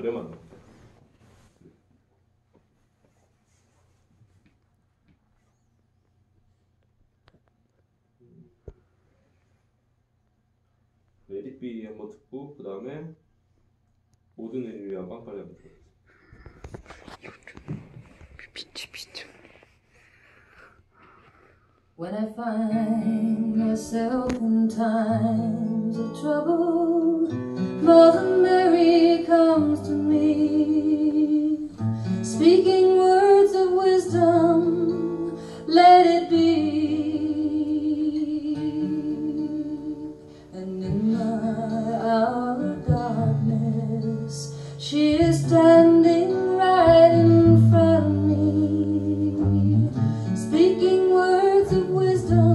네, 저렴한 노래. 레디비 한번 듣고 그 다음에 모든 애를 위한 빵빠레 한번 들어요. When I find myself in times of trouble, words of wisdom.